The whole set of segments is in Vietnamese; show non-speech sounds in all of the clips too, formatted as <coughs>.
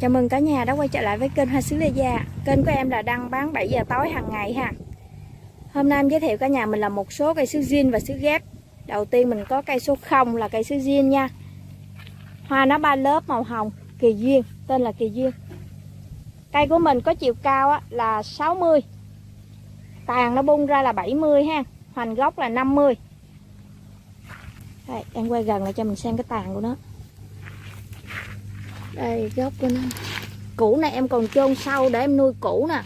Chào mừng cả nhà đã quay trở lại với kênh Hoa Sứ Lê Gia. Kênh của em là đăng bán 7 giờ tối hàng ngày ha. Hôm nay em giới thiệu cả nhà mình là một số cây sứ zin và sứ ghép. Đầu tiên mình có cây số 0 là cây sứ zin nha. Hoa nó ba lớp màu hồng Kỳ duyên, tên là kỳ duyên. Cây của mình có chiều cao là 60 Tàn nó bung ra là 70 ha Hoành gốc là 50 Đây, em quay gần lại cho mình xem cái tàn của nó đây gốc của nó. Củ này em còn chôn sâu để em nuôi củ nè.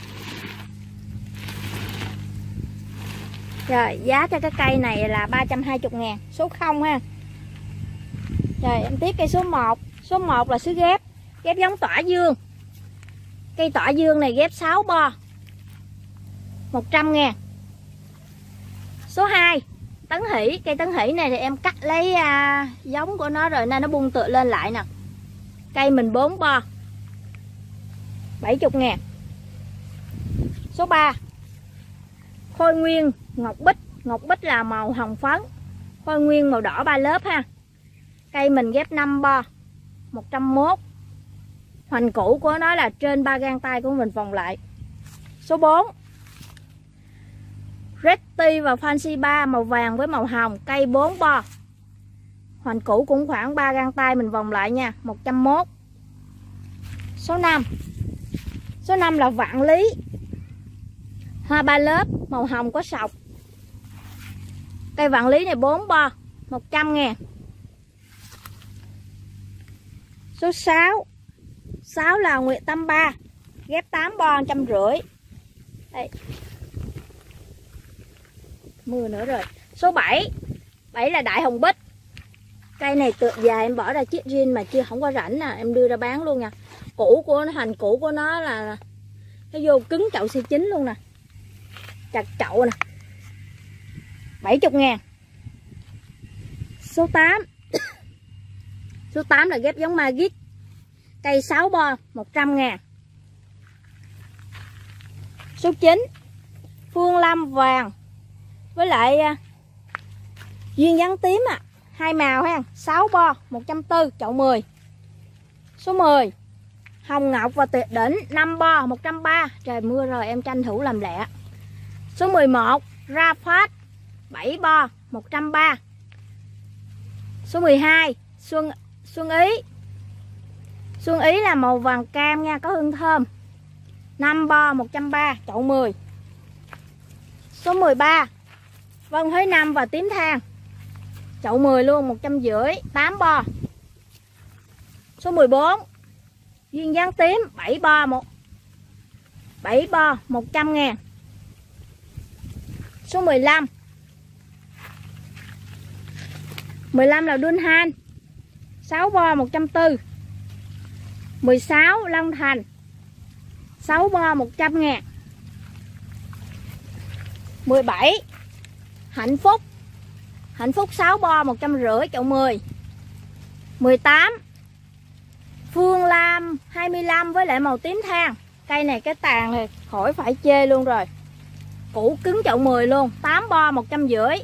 Rồi giá cho cái cây này là 320 ngàn. Số 0 ha. Rồi em tiếp cây số 1 số 1 là sứ ghép. Ghép giống tỏa dương. Cây tỏa dương này ghép 6 bo. 100 ngàn. Số 2 tấn hỷ. Cây tấn hỷ này thì em cắt lấy à, giống của nó rồi nên nó bung tựa lên lại nè. Cây mình 4 bo. 70 ngàn. Số 3 Khôi nguyên, ngọc bích. Ngọc bích là màu hồng phấn. Khôi nguyên màu đỏ ba lớp ha. Cây mình ghép 5 bo. 101 Hoành cũ của nó là trên ba gang tay của mình vòng lại. Số 4 Red và Fancy 3 màu vàng với màu hồng. Cây 4 bo. Hoành cũ cũng khoảng 3 gang tay mình vòng lại nha 101 Số 5 Số 5 là vạn lý. Hoa ba lớp, Màu hồng có sọc. Cây vạn lý này 4 bo 100 ngàn. Số 6 6 là Nguyệt Tâm 3 Ghép 8 bo 150 Đây. Mưa nữa rồi. Số 7 7 là Đại Hồng Bích cây này tự già em bỏ ra chiếc riêng mà chưa không có rảnh nè em đưa ra bán luôn nha củ của nó, hành củ của nó là nó vô cứng chậu xe chín luôn nè. Chặt chậu nè. 70 ngàn. Số 8 <coughs> số 8 là ghép giống Magic cây 6 bo 100 ngàn. Số 9 Phương Lâm vàng. Với lại à, duyên dáng tím ạ à hai màu ha. 6 bo 140 chậu 10 số 10 hồng ngọc và tuyệt đỉnh 5 bo 130 trời, mưa rồi, em tranh thủ làm lẹ. Số 11 ra phát 7 bo 130 số 12 xuân xuân ý. Xuân ý là màu vàng cam nha, có hương thơm. 5 bo 130 chậu 10 số 13 vân huế năm và tím thang. Chậu 10 luôn, 150 8 bo. Số 14. Duyên dáng tím 7 bo 1 7 bo 100 ngàn Số 15 15 là Dunhan 6 bo 140 16 Long Thành 6 bo 100 ngàn 17 Hạnh Phúc Hạnh phúc 6 bo 150 chậu 10 18 Phương Lam 25 với lại màu tím than Cây này cái tàn thì khỏi phải chê luôn rồi. Củ cứng chậu 10 luôn 8 bo 150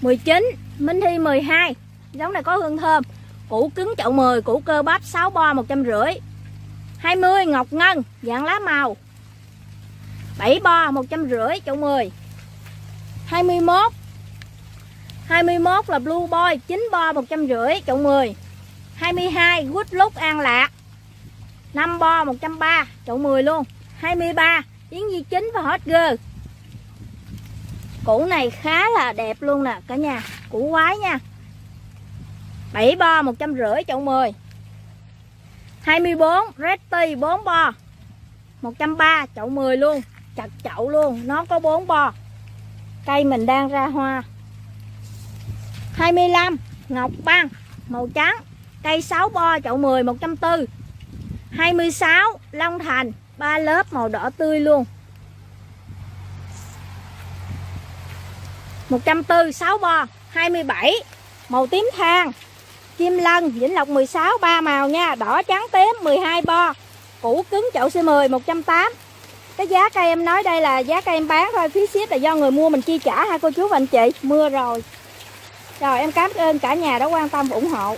19 Minh Thi 12 Giống này có hương thơm. Củ cứng chậu 10 Củ cơ bắp 6 bo 150 20 Ngọc Ngân, Dạng lá màu. 7 bo 150 chậu 10 21 21 là Blue Boy 9 bo 150 chậu 10 22 Good Look, An Lạc. 5 bo 130 chậu 10 luôn. 23 Yến Di Chính và Hot Girl. Củ này khá là đẹp luôn nè, cả nhà. Củ quái nha. 7 bo 150 chậu 10 24 Red Tea 4 bo. 130 chậu 10 luôn. Chặt chậu luôn, Nó có 4 bo. Cây mình đang ra hoa. 25 ngọc băng, màu trắng, cây 6 bo, chậu 10 140 26 Long Thành, ba lớp, màu đỏ tươi luôn. 140 6 bo 27 màu tím than Kim Lân, Vĩnh Lộc 16 ba màu nha, đỏ, trắng, tím 12 bo. Củ cứng, chậu C10 180 cái giá cây em nói đây là giá cây em bán thôi, phí ship là do người mua mình chi trả ha, cô chú và anh chị? Mưa rồi rồi em cảm ơn cả nhà đã quan tâm ủng hộ.